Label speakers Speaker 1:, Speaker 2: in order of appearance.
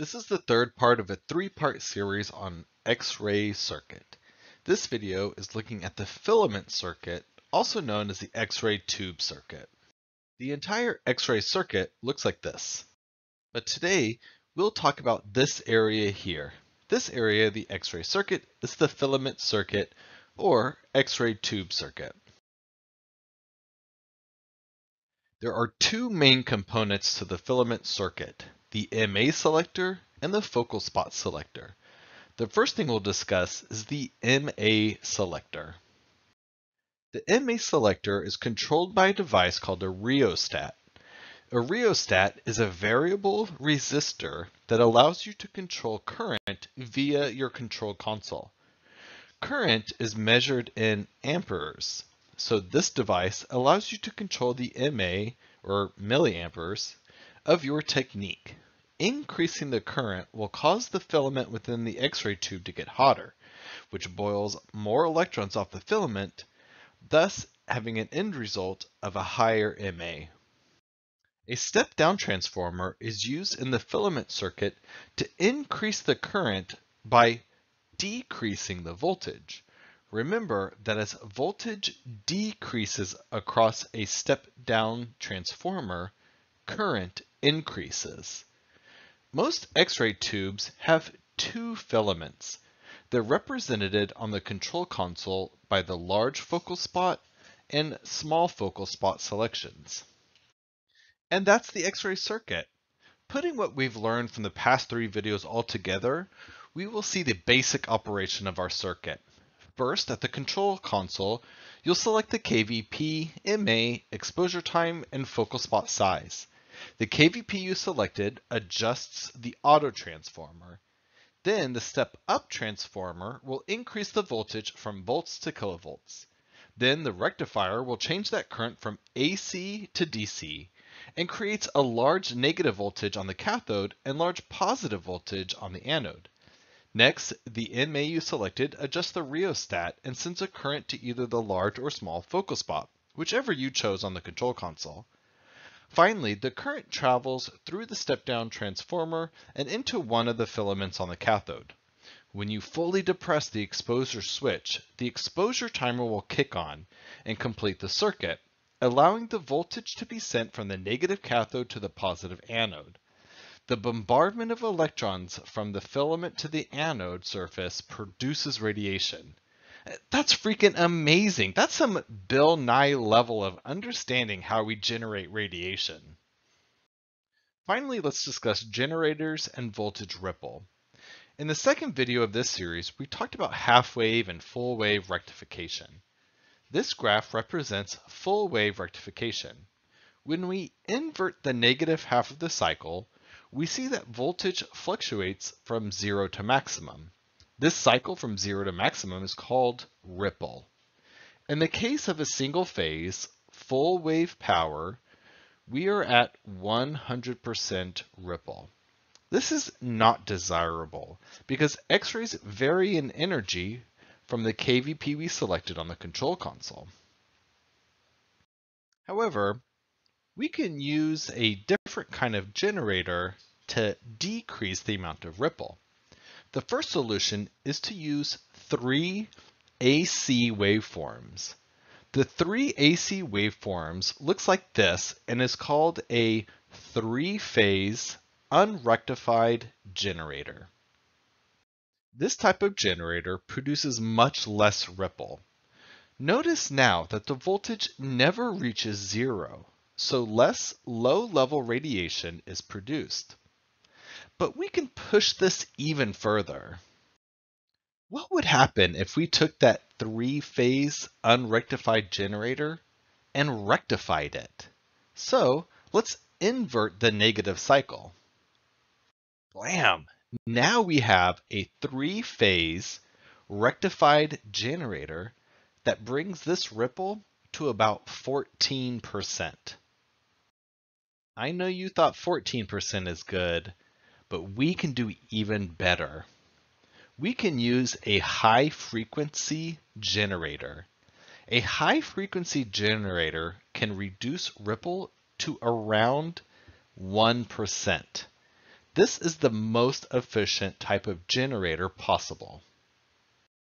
Speaker 1: This is the third part of a three-part series on X-ray circuit. This video is looking at the filament circuit, also known as the X-ray tube circuit. The entire X-ray circuit looks like this. But today, we'll talk about this area here. This area the X-ray circuit is the filament circuit, or X-ray tube circuit. There are two main components to the filament circuit the MA selector and the focal spot selector. The first thing we'll discuss is the MA selector. The MA selector is controlled by a device called a rheostat. A rheostat is a variable resistor that allows you to control current via your control console. Current is measured in amperes, so this device allows you to control the MA, or milliamperes, of your technique. Increasing the current will cause the filament within the X-ray tube to get hotter, which boils more electrons off the filament, thus having an end result of a higher MA. A step-down transformer is used in the filament circuit to increase the current by decreasing the voltage. Remember that as voltage decreases across a step-down transformer, current increases. Most X-ray tubes have two filaments. They're represented on the control console by the large focal spot and small focal spot selections. And that's the X-ray circuit. Putting what we've learned from the past three videos all together, we will see the basic operation of our circuit. First, at the control console, you'll select the KVP, MA, exposure time, and focal spot size. The KVP you selected adjusts the auto transformer. Then the step up transformer will increase the voltage from volts to kilovolts. Then the rectifier will change that current from AC to DC and creates a large negative voltage on the cathode and large positive voltage on the anode. Next, the MA you selected adjusts the rheostat and sends a current to either the large or small focal spot, whichever you chose on the control console. Finally, the current travels through the step-down transformer and into one of the filaments on the cathode. When you fully depress the exposure switch, the exposure timer will kick on and complete the circuit, allowing the voltage to be sent from the negative cathode to the positive anode. The bombardment of electrons from the filament to the anode surface produces radiation. That's freaking amazing. That's some Bill Nye level of understanding how we generate radiation. Finally, let's discuss generators and voltage ripple. In the second video of this series, we talked about half wave and full wave rectification. This graph represents full wave rectification. When we invert the negative half of the cycle, we see that voltage fluctuates from zero to maximum. This cycle from zero to maximum is called ripple. In the case of a single phase, full wave power, we are at 100% ripple. This is not desirable because X-rays vary in energy from the KVP we selected on the control console. However, we can use a different kind of generator to decrease the amount of ripple. The first solution is to use three AC waveforms. The three AC waveforms looks like this and is called a three-phase unrectified generator. This type of generator produces much less ripple. Notice now that the voltage never reaches zero, so less low-level radiation is produced. But we can push this even further. What would happen if we took that three-phase unrectified generator and rectified it? So let's invert the negative cycle. Blam! Now we have a three-phase rectified generator that brings this ripple to about 14%. I know you thought 14% is good, but we can do even better. We can use a high frequency generator. A high frequency generator can reduce ripple to around 1%. This is the most efficient type of generator possible.